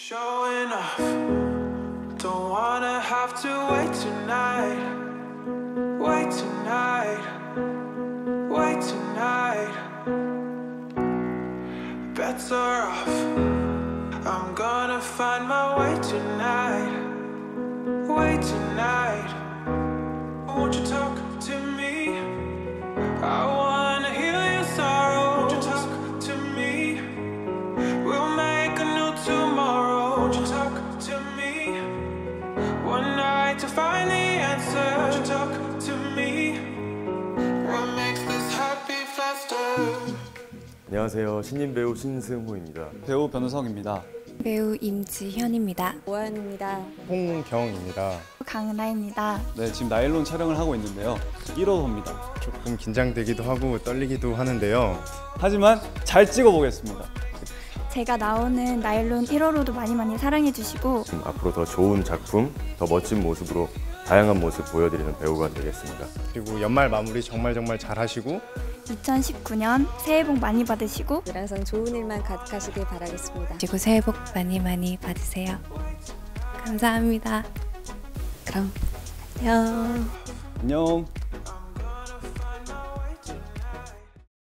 Showing off. Don't wanna have to wait tonight. Wait tonight. Wait tonight. Bets are off. I'm gonna find my way tonight. Wait tonight. Won't you talk to me? To me? One night to find the answer. Won't you talk to me? What makes this happy faster? 안녕하세요. 신인 배우 신승호입니다. 배우 변우성입니다. 배우 임지현입니다. 오한입니다. 홍경입니다. 강은하입니다. 네, 지금 나일론 촬영을 하고 있는데요. 1호입니다. 조금 긴장되기도 하고 떨리기도 하는데요. 하지만 잘 찍어보겠습니다. 제가 나오는 나일론 1호로도 많이 많이 사랑해 주시고 음, 앞으로 더 좋은 작품, 더 멋진 모습으로 다양한 모습 보여드리는 배우가 되겠습니다. 그리고 연말 마무리 정말 정말 잘 하시고 2019년 새해 복 많이 받으시고 늘 항상 좋은 일만 가득하시길 바라겠습니다. 그리고 새해 복 많이 많이 받으세요. 감사합니다. 그럼 안녕. 안녕.